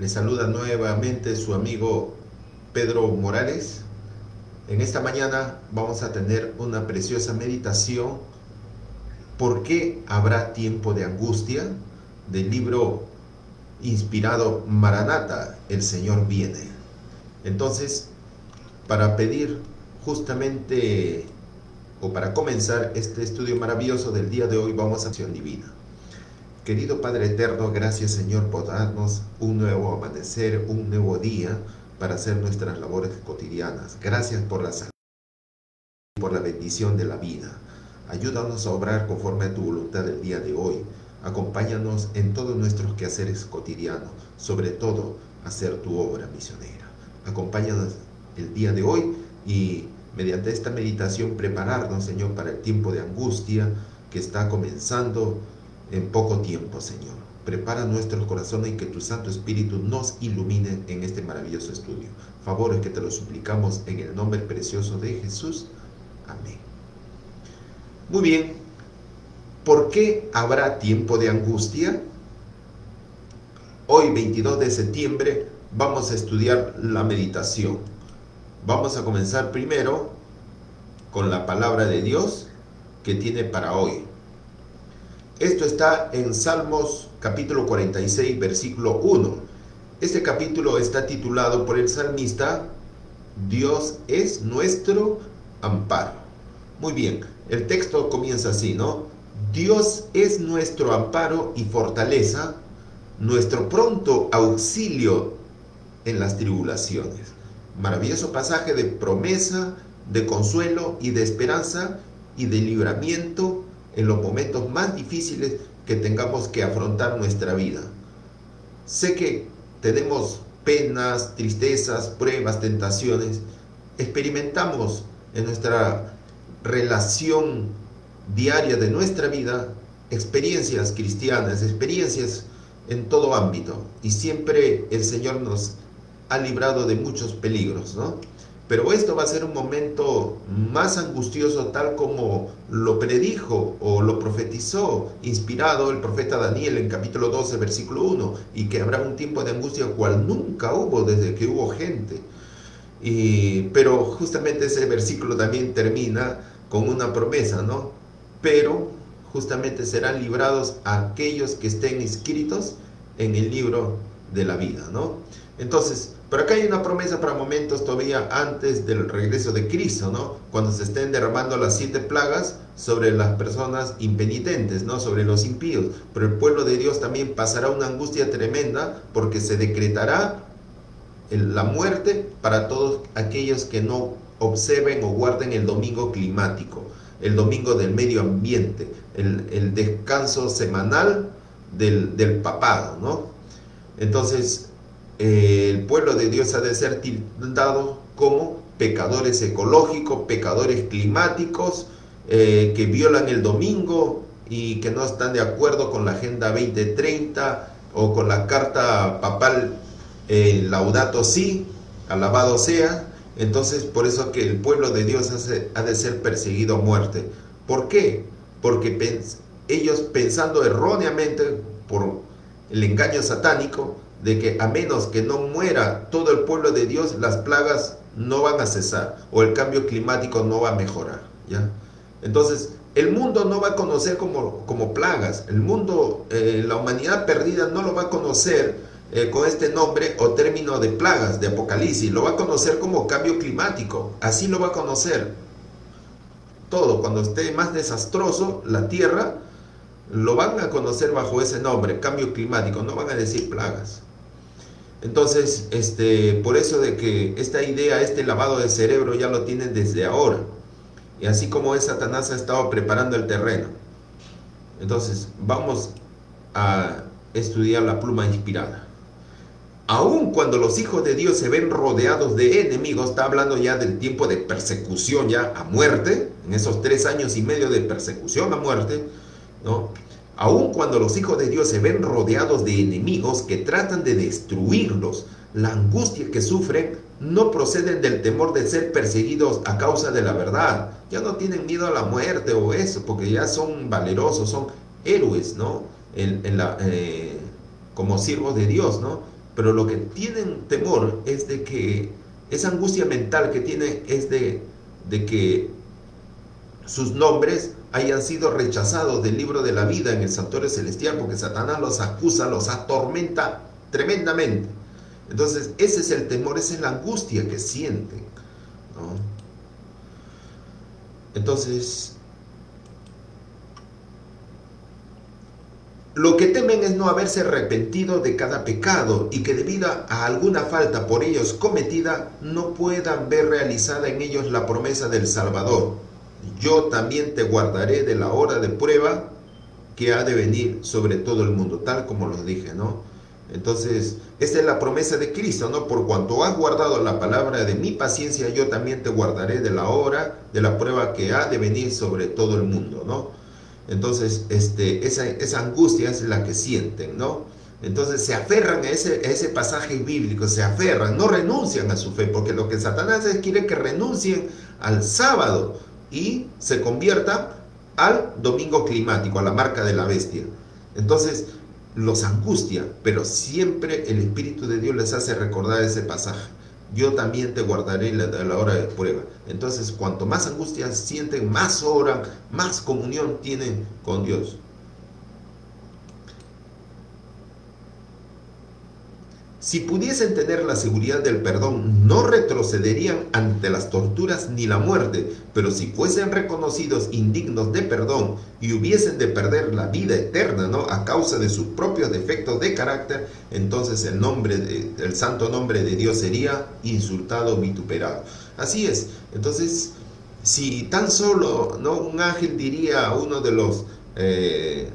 Le saluda nuevamente su amigo Pedro Morales. En esta mañana vamos a tener una preciosa meditación. ¿Por qué habrá tiempo de angustia? Del libro inspirado Maranata, el Señor viene. Entonces, para pedir justamente o para comenzar este estudio maravilloso del día de hoy, vamos a acción divina. Querido Padre Eterno, gracias Señor por darnos un nuevo amanecer, un nuevo día para hacer nuestras labores cotidianas. Gracias por la salud y por la bendición de la vida. Ayúdanos a obrar conforme a tu voluntad el día de hoy. Acompáñanos en todos nuestros quehaceres cotidianos, sobre todo hacer tu obra misionera. Acompáñanos el día de hoy y mediante esta meditación prepararnos, Señor, para el tiempo de angustia que está comenzando en poco tiempo, Señor. Prepara nuestros corazones y que tu Santo Espíritu nos ilumine en este maravilloso estudio. Favores que te lo suplicamos en el nombre precioso de Jesús. Amén. Muy bien. ¿Por qué habrá tiempo de angustia? Hoy, 22 de septiembre, vamos a estudiar la meditación. Vamos a comenzar primero con la palabra de Dios que tiene para hoy. Esto está en Salmos capítulo 46, versículo 1. Este capítulo está titulado por el salmista, Dios es nuestro amparo. Muy bien, el texto comienza así, ¿no? Dios es nuestro amparo y fortaleza, nuestro pronto auxilio en las tribulaciones. Maravilloso pasaje de promesa, de consuelo y de esperanza y de libramiento en los momentos más difíciles que tengamos que afrontar nuestra vida. Sé que tenemos penas, tristezas, pruebas, tentaciones. Experimentamos en nuestra relación diaria de nuestra vida experiencias cristianas, experiencias en todo ámbito. Y siempre el Señor nos ha librado de muchos peligros, ¿no? Pero esto va a ser un momento más angustioso tal como lo predijo o lo profetizó, inspirado el profeta Daniel en capítulo 12, versículo 1, y que habrá un tiempo de angustia cual nunca hubo desde que hubo gente. Y, pero justamente ese versículo también termina con una promesa, ¿no? Pero justamente serán librados aquellos que estén inscritos en el libro de la vida, ¿no? Entonces, pero acá hay una promesa para momentos todavía antes del regreso de Cristo, ¿no? Cuando se estén derramando las siete plagas sobre las personas impenitentes, ¿no? Sobre los impíos. Pero el pueblo de Dios también pasará una angustia tremenda porque se decretará la muerte para todos aquellos que no observen o guarden el domingo climático, el domingo del medio ambiente, el, descanso semanal del, del papado, ¿no? Entonces, el pueblo de Dios ha de ser tildado como pecadores ecológicos, pecadores climáticos, eh, que violan el domingo y que no están de acuerdo con la Agenda 2030 o con la carta papal eh, Laudato Si, alabado sea. Entonces, por eso que el pueblo de Dios ha de ser perseguido a muerte. ¿Por qué? Porque ellos pensando erróneamente por el engaño satánico, de que a menos que no muera todo el pueblo de Dios, las plagas no van a cesar o el cambio climático no va a mejorar. ¿ya? Entonces, el mundo no va a conocer como, como plagas, el mundo, eh, la humanidad perdida no lo va a conocer eh, con este nombre o término de plagas, de apocalipsis, lo va a conocer como cambio climático, así lo va a conocer. Todo, cuando esté más desastroso la tierra, lo van a conocer bajo ese nombre, cambio climático, no van a decir plagas. Entonces, este, por eso de que esta idea, este lavado de cerebro ya lo tienen desde ahora. Y así como es, Satanás ha estado preparando el terreno. Entonces, vamos a estudiar la pluma inspirada. Aun cuando los hijos de Dios se ven rodeados de enemigos, está hablando ya del tiempo de persecución ya a muerte, en esos tres años y medio de persecución a muerte, ¿no? Aun cuando los hijos de Dios se ven rodeados de enemigos que tratan de destruirlos, la angustia que sufren no proceden del temor de ser perseguidos a causa de la verdad. Ya no tienen miedo a la muerte o eso, porque ya son valerosos, son héroes, ¿no? La, eh, como siervos de Dios, ¿no? pero lo que tienen temor es de que esa angustia mental que tienen es de que sus nombres hayan sido rechazados del libro de la vida en el santuario celestial, porque Satanás los acusa, los atormenta tremendamente. Entonces, ese es el temor, esa es la angustia que sienten. Entonces, Lo que temen es no haberse arrepentido de cada pecado y que debido a alguna falta por ellos cometida no puedan ver realizada en ellos la promesa del Salvador. Yo también te guardaré de la hora de prueba que ha de venir sobre todo el mundo, tal como lo dije, ¿no? Entonces, esta es la promesa de Cristo, ¿no? Por cuanto has guardado la palabra de mi paciencia, yo también te guardaré de la hora de la prueba que ha de venir sobre todo el mundo, ¿no? Entonces, este, esa, angustia es la que sienten, ¿no? Entonces se aferran a ese, ese pasaje bíblico, se aferran, no renuncian a su fe, porque lo que Satanás es quiere que renuncien al sábado y se convierta al domingo climático, a la marca de la bestia. Entonces los angustia, pero siempre el Espíritu de Dios les hace recordar ese pasaje yo también te guardaré la, la hora de prueba. Entonces, cuanto más angustia sienten, más oran, más comunión tienen con Dios. Si pudiesen tener la seguridad del perdón, no retrocederían ante las torturas ni la muerte, pero si fuesen reconocidos indignos de perdón y hubiesen de perder la vida eterna, ¿no? A causa de sus propios defectos de carácter, entonces el nombre el santo nombre de Dios sería insultado, vituperado. Así es. Entonces, si tan solo, ¿no? Un ángel diría a uno de los eh,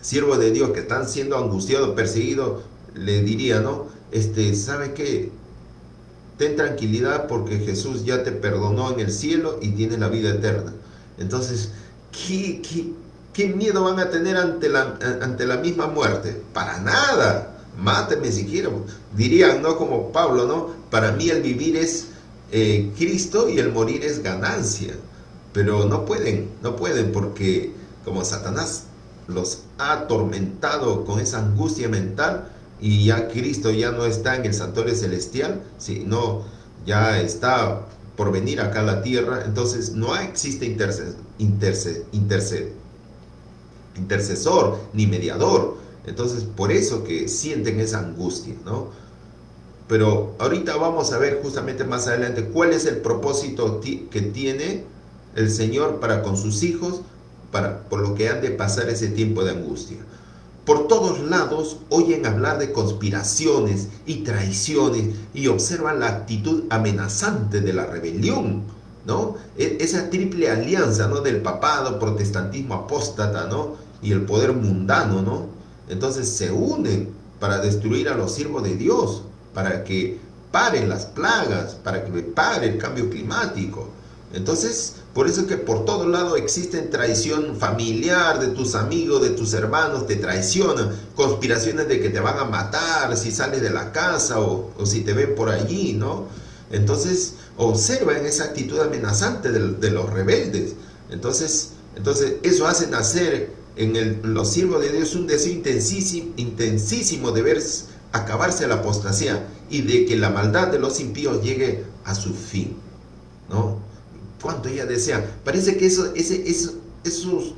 siervos de Dios que están siendo angustiados, perseguidos, le diría, ¿no? Este, ¿sabe qué? Ten tranquilidad porque Jesús ya te perdonó en el cielo y tienes la vida eterna. Entonces, ¿qué, qué, miedo van a tener ante la, ante la misma muerte? Para nada. Máteme si quiero. Dirían, ¿no? Como Pablo, ¿no? Para mí el vivir es eh, Cristo y el morir es ganancia. Pero no pueden, no pueden porque como Satanás los ha atormentado con esa angustia mental, y ya Cristo ya no está en el santuario celestial, sino ya está por venir acá a la tierra, entonces no existe intercesor ni mediador. Entonces, por eso que sienten esa angustia, ¿no? Pero ahorita vamos a ver justamente más adelante cuál es el propósito que tiene el Señor para con sus hijos, para, por lo que han de pasar ese tiempo de angustia. Por todos lados oyen hablar de conspiraciones y traiciones y observan la actitud amenazante de la rebelión, ¿no? E, esa triple alianza, ¿no? Del papado, protestantismo apóstata, ¿no? Y el poder mundano, ¿no? Entonces se unen para destruir a los siervos de Dios, para que paren las plagas, para que pare el cambio climático. Entonces, por eso es que por todos lados existen traición familiar de tus amigos, de tus hermanos, te traicionan, conspiraciones de que te van a matar si sales de la casa o, si te ven por allí, ¿no? Entonces, observan esa actitud amenazante de, los rebeldes. Entonces, entonces, eso hace nacer en los siervos de Dios un deseo intensísimo, intensísimo de ver acabarse la apostasía y de que la maldad de los impíos llegue a su fin, ¿no? Cuánto ella desea. Parece que eso, ese, esos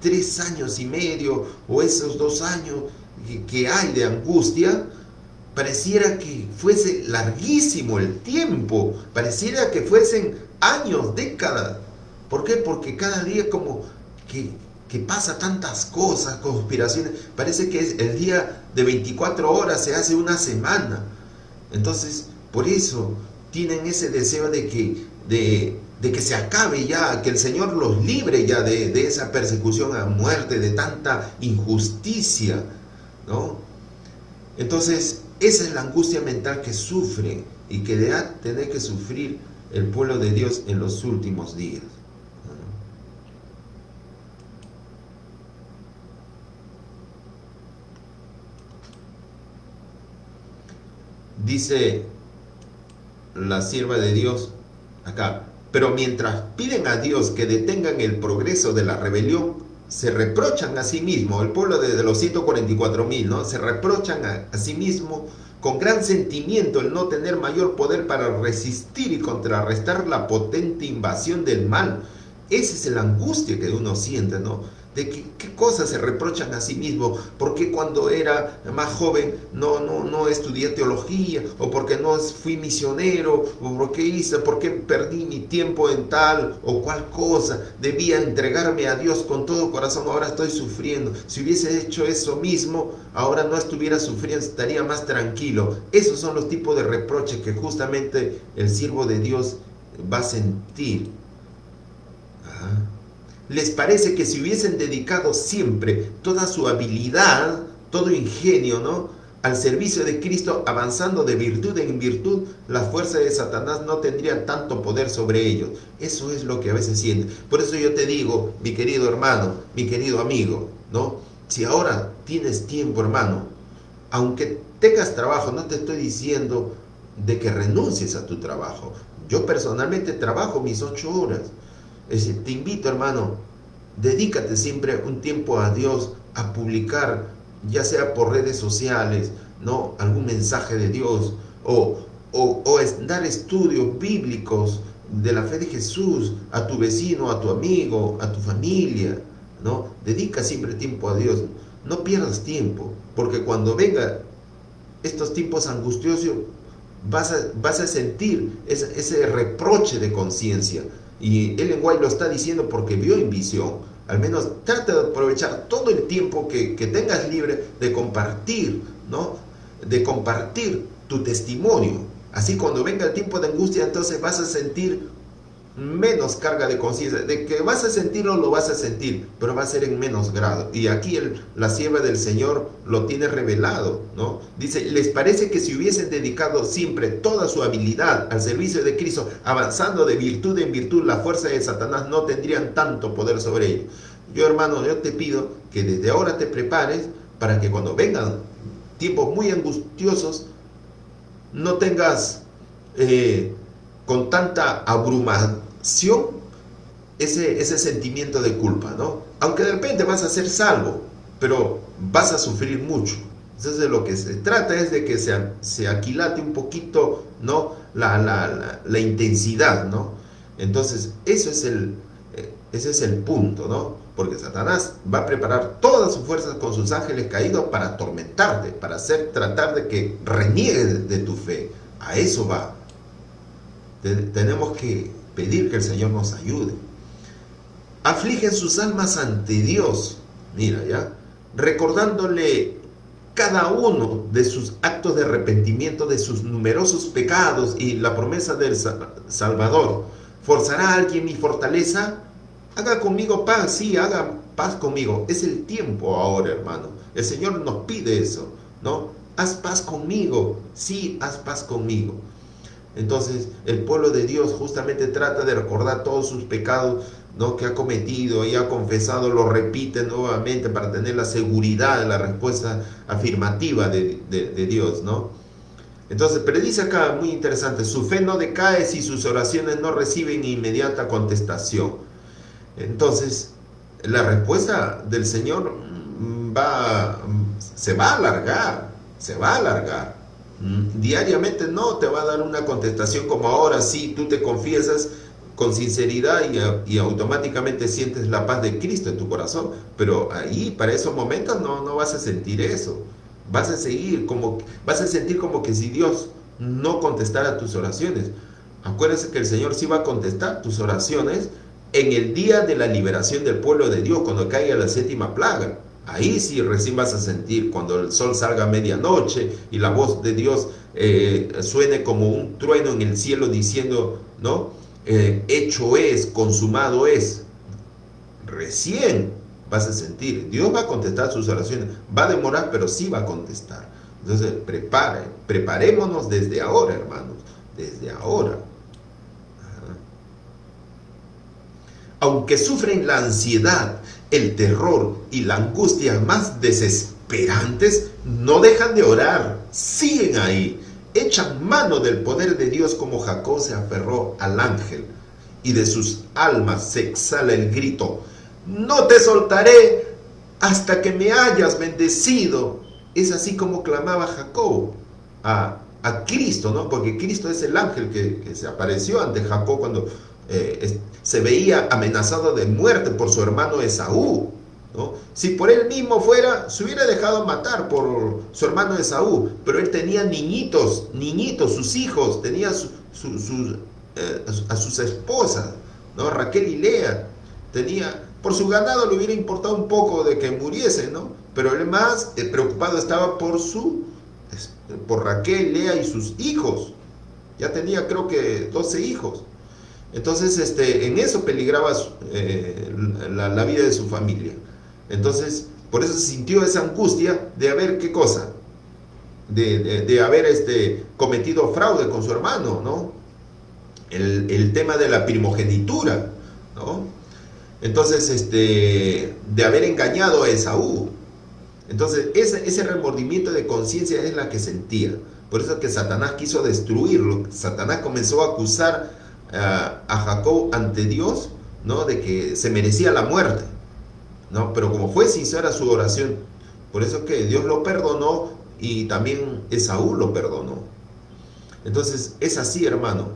tres años y medio o esos dos años que, hay de angustia, pareciera que fuese larguísimo el tiempo, pareciera que fuesen años, décadas. ¿Por qué? Porque cada día como que, que pasa tantas cosas, conspiraciones, parece que el día de 24 horas se hace una semana. Entonces, por eso tienen ese deseo de que de, que se acabe ya, que el Señor los libre ya de, esa persecución a muerte, de tanta injusticia, ¿no? Entonces, esa es la angustia mental que sufre y que debe tener que sufrir el pueblo de Dios en los últimos días. Dice la sierva de Dios, acá. Pero mientras piden a Dios que detengan el progreso de la rebelión, se reprochan a sí mismos, el pueblo de, los 144 mil, ¿no? Se reprochan a, a sí mismos con gran sentimiento el no tener mayor poder para resistir y contrarrestar la potente invasión del mal. Esa es la angustia que uno siente, ¿no? De qué, cosas se reprochan a sí mismo, porque cuando era más joven no, no, no estudié teología, o porque no fui misionero, o porque hice, porque perdí mi tiempo en tal o cual cosa, debía entregarme a Dios con todo corazón, ahora estoy sufriendo. Si hubiese hecho eso mismo, ahora no estuviera sufriendo, estaría más tranquilo. Esos son los tipos de reproches que justamente el siervo de Dios va a sentir. Les parece que si hubiesen dedicado siempre toda su habilidad, todo ingenio, ¿no? Al servicio de Cristo, avanzando de virtud en virtud, la fuerza de Satanás no tendría tanto poder sobre ellos. Eso es lo que a veces sienten. Por eso yo te digo, mi querido hermano, mi querido amigo, ¿no? Si ahora tienes tiempo, hermano, aunque tengas trabajo, no te estoy diciendo de que renuncies a tu trabajo. Yo personalmente trabajo mis ocho horas es decir, te invito, hermano, dedícate siempre un tiempo a Dios a publicar, ya sea por redes sociales, ¿no? Algún mensaje de Dios o, o, o dar estudios bíblicos de la fe de Jesús a tu vecino, a tu amigo, a tu familia, ¿no? Dedica siempre tiempo a Dios. No pierdas tiempo, porque cuando venga estos tiempos angustiosos, vas a, vas a sentir ese, ese reproche de conciencia y Ellen White lo está diciendo porque vio en visión. Al menos trata de aprovechar todo el tiempo que, que tengas libre de compartir, ¿no? De compartir tu testimonio. Así cuando venga el tiempo de angustia, entonces vas a sentir menos carga de conciencia. De que vas a sentirlo, lo vas a sentir, pero va a ser en menos grado. Y aquí el, la sierva del Señor lo tiene revelado, ¿no? Dice, les parece que si hubiesen dedicado siempre toda su habilidad al servicio de Cristo, avanzando de virtud en virtud, la fuerza de Satanás no tendrían tanto poder sobre ellos. Yo, hermano, yo te pido que desde ahora te prepares para que cuando vengan tiempos muy angustiosos, no tengas... Eh, con tanta abrumación ese, ese sentimiento de culpa, ¿no? Aunque de repente vas a ser salvo, pero vas a sufrir mucho. Entonces lo que se trata es de que se, se aquilate un poquito, ¿no? La, la, la, intensidad, ¿no? Entonces, eso es el, eh, ese es el punto, ¿no? Porque Satanás va a preparar todas sus fuerzas con sus ángeles caídos para atormentarte, para hacer, tratar de que reniegues de tu fe. A eso va tenemos que pedir que el Señor nos ayude. Afligen sus almas ante Dios, mira ya, recordándole cada uno de sus actos de arrepentimiento, de sus numerosos pecados y la promesa del Salvador. ¿Forzará a alguien mi fortaleza? Haga conmigo paz, sí, haga paz conmigo. Es el tiempo ahora, hermano. El Señor nos pide eso, ¿no? Haz paz conmigo, sí, haz paz conmigo. Entonces el pueblo de Dios justamente trata de recordar todos sus pecados ¿no? que ha cometido y ha confesado, lo repite nuevamente para tener la seguridad de la respuesta afirmativa de, Dios. ¿no? Entonces, pero dice acá, muy interesante, su fe no decae si sus oraciones no reciben inmediata contestación. Entonces, la respuesta del Señor va, se va a alargar, se va a alargar. Diariamente no te va a dar una contestación como ahora, sí, tú te confiesas con sinceridad y, automáticamente sientes la paz de Cristo en tu corazón, pero ahí para esos momentos no, no vas a sentir eso. Vas a seguir como, vas a sentir como que si Dios no contestara tus oraciones. Acuérdense que el Señor sí va a contestar tus oraciones en el día de la liberación del pueblo de Dios, cuando caiga la séptima plaga. Ahí sí recién vas a sentir cuando el sol salga a medianoche y la voz de Dios eh, suene como un trueno en el cielo diciendo, ¿no? Eh, hecho es, consumado es. Recién vas a sentir. Dios va a contestar sus oraciones. Va a demorar, pero sí va a contestar. Entonces, prepare, preparémonos desde ahora, hermanos. Desde ahora. Aunque sufren la ansiedad el terror y la angustia más desesperantes, no dejan de orar, siguen ahí, echan mano del poder de Dios como Jacob se aferró al ángel y de sus almas se exhala el grito, no te soltaré hasta que me hayas bendecido. Es así como clamaba Jacob a, Cristo, ¿no? Porque Cristo es el ángel que, se apareció ante Jacob cuando eh, se veía amenazado de muerte por su hermano Esaú. ¿no? Si por él mismo fuera, se hubiera dejado matar por su hermano Esaú, pero él tenía niñitos, niñitos, sus hijos, tenía eh, a sus esposas, ¿no? Raquel y Lea, tenía, por su ganado le hubiera importado un poco de que muriese, ¿no? Pero él más eh, preocupado estaba por su, por Raquel, Lea y sus hijos. Ya tenía creo que 12 hijos. Entonces, este, en eso peligraba eh, la, vida de su familia. Entonces, por eso sintió esa angustia de haber qué cosa, de, haber este, cometido fraude con su hermano, ¿no? El, el tema de la primogenitura, ¿no? Entonces, este, de haber engañado a Esaú. Entonces, ese, ese remordimiento de conciencia es la que sentía. Por eso que Satanás quiso destruirlo. Satanás comenzó a acusar a Jacob ante Dios, ¿no? De que se merecía la muerte, ¿no? Pero como fue sincera su oración, por eso que Dios lo perdonó y también Esaú lo perdonó. Entonces, es así, hermano.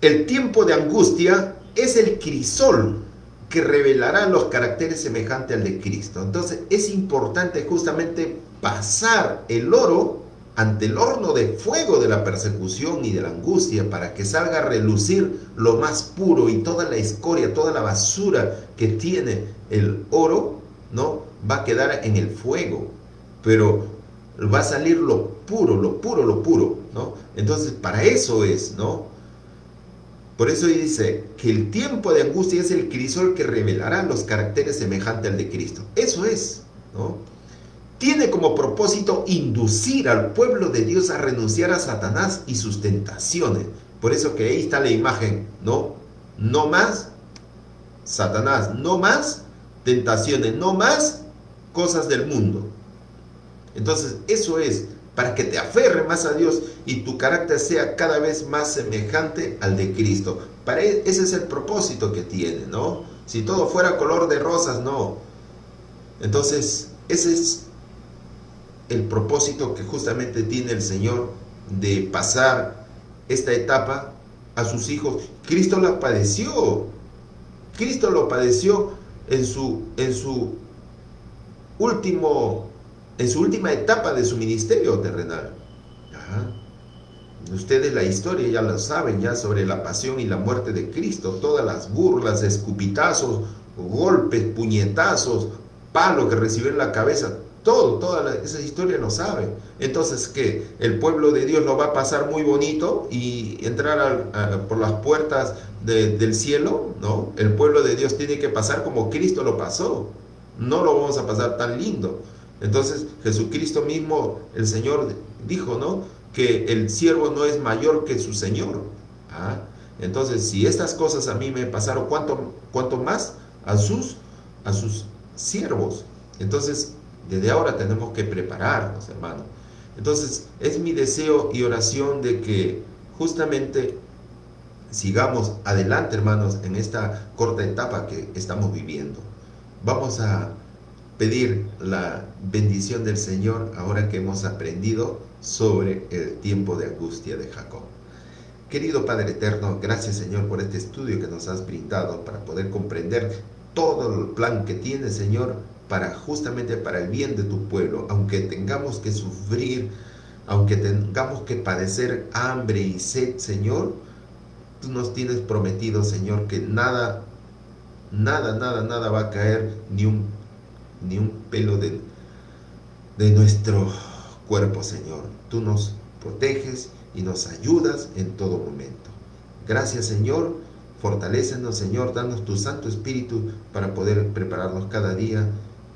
El tiempo de angustia es el crisol que revelará los caracteres semejantes al de Cristo. Entonces es importante justamente pasar el oro ante el horno de fuego de la persecución y de la angustia para que salga a relucir lo más puro y toda la escoria, toda la basura que tiene el oro, ¿no? Va a quedar en el fuego, pero va a salir lo puro, lo puro, lo puro, ¿no? Entonces para eso es, ¿no? Por eso dice que el tiempo de angustia es el crisol que revelará los caracteres semejantes al de Cristo. Eso es, ¿no? Tiene como propósito inducir al pueblo de Dios a renunciar a Satanás y sus tentaciones. Por eso que ahí está la imagen, ¿no? No más Satanás, no más tentaciones, no más cosas del mundo. Entonces, eso es para que te aferre más a Dios y tu carácter sea cada vez más semejante al de Cristo. Para e, ese es el propósito que tiene, ¿no? Si todo fuera color de rosas, no. Entonces, ese es el propósito que justamente tiene el Señor de pasar esta etapa a sus hijos. Cristo la padeció. Cristo lo padeció en su, en su último en su última etapa de su ministerio terrenal. Ustedes la historia ya lo saben, ya sobre la pasión y la muerte de Cristo, todas las burlas, escupitazos, golpes, puñetazos, palo que recibió en la cabeza, todo, toda esa historia lo sabe. Entonces, ¿qué? ¿El pueblo de Dios lo va a pasar muy bonito y entrar por las puertas del cielo? No, el pueblo de Dios tiene que pasar como Cristo lo pasó. No lo vamos a pasar tan lindo. Entonces Jesucristo mismo, el Señor, dijo, ¿no? Que el siervo no es mayor que su Señor. ¿Ah? Entonces, si estas cosas a mí me pasaron, ¿cuánto, cuánto más a sus, a sus siervos? Entonces, desde ahora tenemos que prepararnos, hermano. Entonces, es mi deseo y oración de que justamente sigamos adelante, hermanos, en esta corta etapa que estamos viviendo. Vamos a pedir la bendición del Señor ahora que hemos aprendido sobre el tiempo de angustia de Jacob. Querido Padre Eterno, gracias Señor por este estudio que nos has brindado para poder comprender todo el plan que tiene Señor para justamente para el bien de tu pueblo, aunque tengamos que sufrir, aunque tengamos que padecer hambre y sed, Señor, tú nos tienes prometido, Señor, que nada, nada, nada, nada va a caer, ni un ni un pelo de, de nuestro cuerpo, Señor. Tú nos proteges y nos ayudas en todo momento. Gracias, Señor. Fortalécenos, Señor. Danos tu Santo Espíritu para poder prepararnos cada día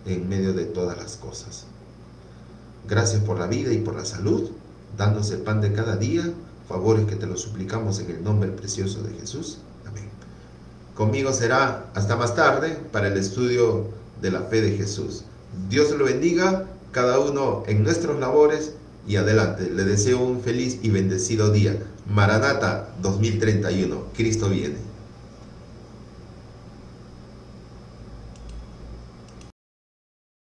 en medio de todas las cosas. Gracias por la vida y por la salud. Danos el pan de cada día. Favores que te lo suplicamos en el nombre precioso de Jesús. Amén. Conmigo será hasta más tarde para el estudio de la fe de Jesús. Dios lo bendiga, cada uno en nuestros labores y adelante. Le deseo un feliz y bendecido día. Maranata 2031. Cristo viene.